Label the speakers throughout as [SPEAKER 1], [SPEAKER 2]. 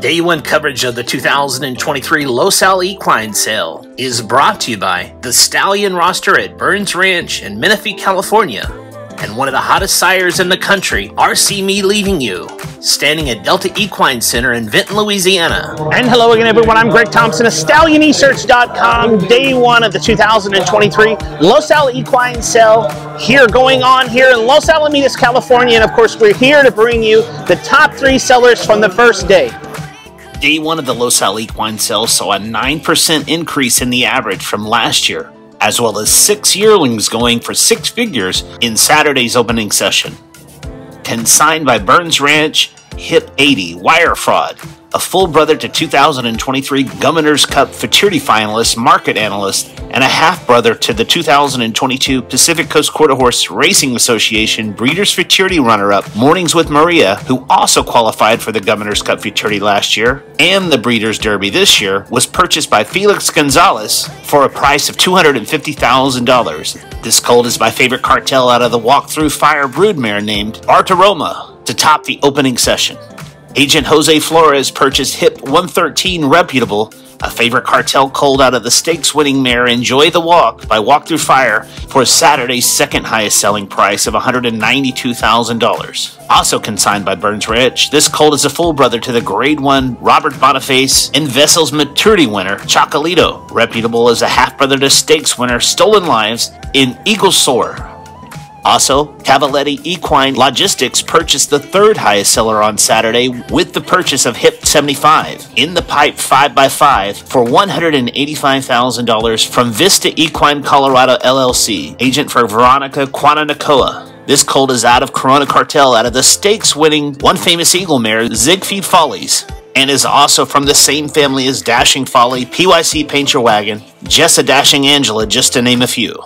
[SPEAKER 1] Day one coverage of the 2023 Los Al Equine Sale is brought to you by the Stallion roster at Burns Ranch in Menifee, California, and one of the hottest sires in the country, RC Me Leaving You, standing at Delta Equine Center in Vinton, Louisiana.
[SPEAKER 2] And hello again, everyone. I'm Greg Thompson of StallionEsearch.com. Day one of the 2023 Los Al Equine Sale here going on here in Los Alamitos, California. And of course, we're here to bring you the top three sellers from the first day.
[SPEAKER 1] Day one of the Los Al Equine Sale saw a 9% increase in the average from last year, as well as six yearlings going for six figures in Saturday's opening session. Consigned by Burns Ranch, Hip 80, Wire Fraud, a full brother to 2023 Governor's Cup Futurity finalist, market analyst, and a half brother to the 2022 Pacific Coast Quarter Horse Racing Association Breeders' Futurity runner up, Mornings with Maria, who also qualified for the Governor's Cup Futurity last year, and the Breeders' Derby this year, was purchased by Felix Gonzalez for a price of $250,000. This colt is my favorite cartel out of the walkthrough fire broodmare named Artaroma to top the opening session. Agent Jose Flores purchased Hip 113 Reputable, a favorite cartel colt out of the stakes winning mare Enjoy the Walk by Walk Through Fire for Saturday's second highest selling price of $192,000. Also consigned by Burns Ranch, this colt is a full brother to the Grade 1 Robert Boniface and Vessel's maturity winner Chocolito. Reputable as a half brother to stakes winner Stolen Lives in Eagle Soar. Also, Cavaletti Equine Logistics purchased the third highest seller on Saturday with the purchase of HIP 75 in the pipe 5x5 for $185,000 from Vista Equine Colorado LLC, agent for Veronica Quananacoa. This colt is out of Corona Cartel out of the stakes winning one famous eagle mare, Ziegfeld Follies, and is also from the same family as Dashing Folly, PYC Paint Your Wagon, Jessa Dashing Angela, just to name a few.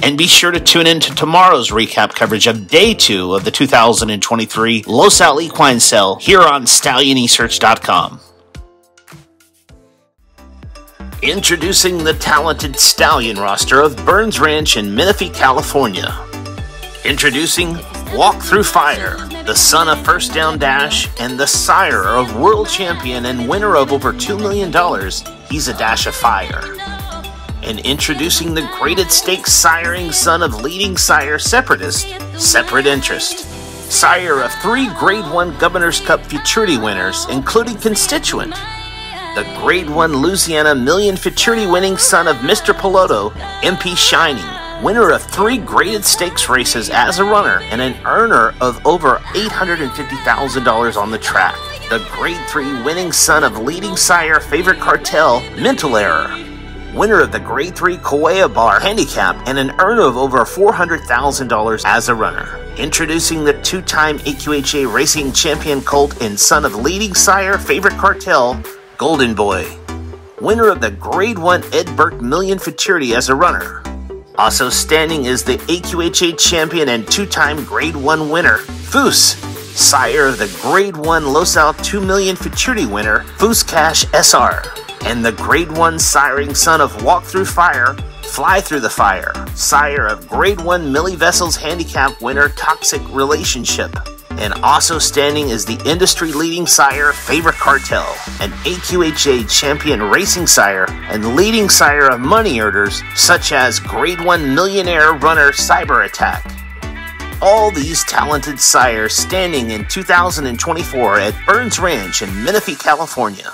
[SPEAKER 1] And be sure to tune in to tomorrow's recap coverage of day two of the 2023 Los Al Equine Sale here on StallionEsearch.com. Introducing the talented stallion roster of Burns Ranch in Menifee, California. Introducing Walk Through Fire, the son of First Down Dash and the sire of world champion and winner of over $2 million, he's a dash of fire and introducing the graded stakes siring son of leading sire separatist, Separate Interest. Sire of three Grade 1 Governor's Cup Futurity winners, including Constituent. The Grade 1 Louisiana Million Futurity winning son of Mr. Piloto, MP Shining, winner of three graded stakes races as a runner and an earner of over $850,000 on the track. The Grade 3 winning son of leading sire favorite cartel, Mental Error, winner of the Grade 3 Kaweah Bar Handicap, and an earn of over $400,000 as a runner. Introducing the two time AQHA Racing Champion Colt and son of leading sire Favorite Cartel, Golden Boy. Winner of the Grade 1 Ed Burke Million Futurity as a runner. Also standing is the AQHA champion and two time Grade 1 winner, Foose, sire of the Grade 1 Los Al 2 Million Futurity winner, Foose Cash SR and the Grade 1 siring son of Walk Through Fire, Fly Through the Fire, sire of Grade 1 Millie Vessels Handicap winner Toxic Relationship. And also standing is the industry leading sire Favorite Cartel, an AQHA champion racing sire and leading sire of money earners such as Grade 1 millionaire runner Cyber Attack. All these talented sires standing in 2024 at Burns Ranch in Menifee, California.